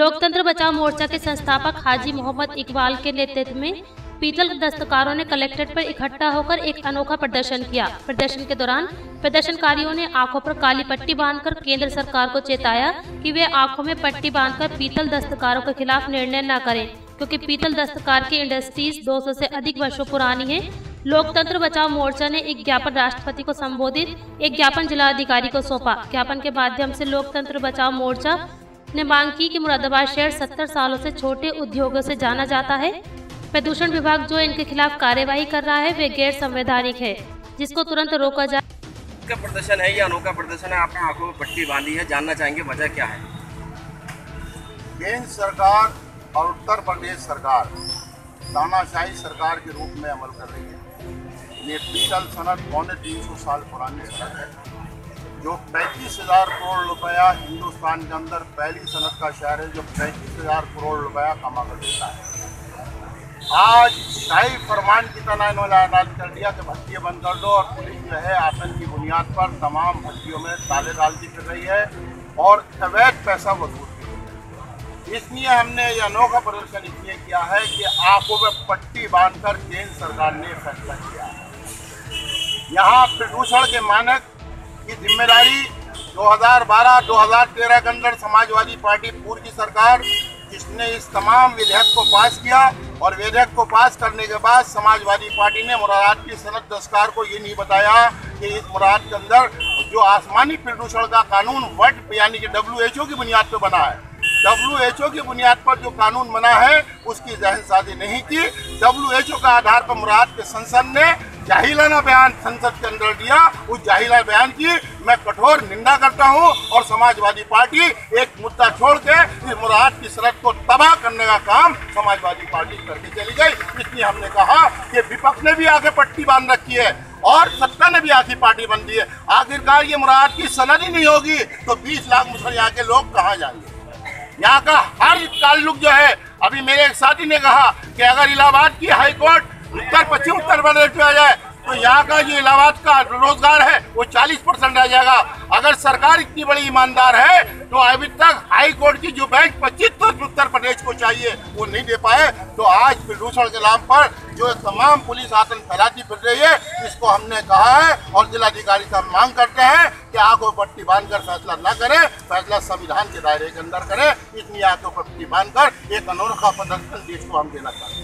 लोकतंत्र बचाओ मोर्चा के संस्थापक हाजी मोहम्मद इकबाल के नेतृत्व में पीतल दस्तकारों ने कलेक्ट्रेट पर इकट्ठा होकर एक अनोखा प्रदर्शन किया। प्रदर्शन के दौरान प्रदर्शनकारियों ने आँखों पर काली पट्टी बांधकर केंद्र सरकार को चेताया कि वे आँखों में पट्टी बांधकर पीतल दस्तकारों के खिलाफ निर्णय न करें, क्योंकि पीतल दस्तकार की इंडस्ट्रीज़ 200 से अधिक वर्षों पुरानी है। लोकतंत्र बचाओ मोर्चा ने एक ज्ञापन राष्ट्रपति को संबोधित, एक ज्ञापन जिलाधिकारी को सौंपा। ज्ञापन के माध्यम से लोकतंत्र बचाओ मोर्चा ने मांग की कि मुरादाबाद शहर 70 सालों से छोटे उद्योगों से जाना जाता है। प्रदूषण विभाग जो इनके खिलाफ कार्यवाही कर रहा है वे गैर संवैधानिक है जिसको तुरंत रोका जाए का प्रदर्शन है या अनोखा प्रदर्शन है? आपने आँखों में पट्टी बांधी है जानना चाहेंगे वजह क्या है? केंद्र सरकार और उत्तर प्रदेश सरकार तानाशाही सरकार के रूप में अमल कर रही है। ये पीतल सनत पौने तीन सौ साल पुरानी सनत है। जो पैंतीस हज़ार करोड़ रुपया हिंदुस्तान के अंदर पहली सनत का शहर है, जो पैंतीस हज़ार करोड़ रुपया कमा कर देता है। आज शाही फरमान की तरह इन्होंने ऐलान कर दिया कि भट्टियाँ बंद कर दो और पुलिस जो है आतंक की बुनियाद पर तमाम भट्टियों में ताले डालती फिर रही है और अवैध पैसा वसूलती है इसलिए हमने ये अनोखा प्रदर्शन इसलिए किया है कि आँखों में पट्टी बांधकर केंद्र सरकार ने फैसला किया। है यहाँ प्रदूषण के मानक की ज़िम्मेदारी 2012-2013 के अंदर समाजवादी पार्टी पूर्व की सरकार, जिसने इस तमाम विधेयक को पास किया और विधेयक को पास करने के बाद समाजवादी पार्टी ने मुराद की सनत दस्कार को ये नहीं बताया कि इस मुराद के अंदर जो आसमानी प्रदूषण का कानून वर्ल्ड यानी कि डब्ल्यूएचओ की बुनियाद पर बना है। डब्ल्यूएचओ की बुनियाद पर जो कानून बना है, उसकी जहन साजी नहीं की। डब्ल्यू का आधार पर मुराद के संसद ने जाहिलाना बयान संसद के अंदर दिया, उस जाहिला बयान की मैं कठोर निंदा करता हूँ और समाजवादी पार्टी एक मुद्दा छोड़ के इस मुराद की शरत को तबाह करने का काम समाजवादी पार्टी करके चली गई। इसलिए हमने कहा कि विपक्ष ने भी आगे पट्टी बाँध रखी है और सत्ता ने भी आखिर पार्टी बन दी है। आखिरकार ये मुराद की सनद ही नहीं होगी तो 20 लाख मुसलमान यहाँ के लोग कहाँ जाएँगे? यहाँ का हर ताल्लुक जो है, अभी मेरे एक साथी ने कहा कि अगर इलाहाबाद की हाईकोर्ट उत्तर पश्चिम उत्तर प्रदेश में आ जाए तो यहाँ का जो इलाहाबाद का रोज़गार है, वो 40 परसेंट रह जाएगा। अगर सरकार इतनी बड़ी ईमानदार है तो अभी तक हाई कोर्ट की जो बेंच पच्चीस तो उत्तर प्रदेश को चाहिए, वो नहीं दे पाए। तो आज प्रदूषण के नाम पर जो तमाम पुलिस आतंक फैलाती फिर रही है, इसको हमने कहा है और जिलाधिकारी से हम मांग करते हैं कि आँखों पट्टी बांधकर फैसला न करें, फैसला संविधान के दायरे के अंदर करें। इसलिए आँखों पट्टी बांधकर एक अनोखा प्रदर्शन देश को हम देना चाहते हैं।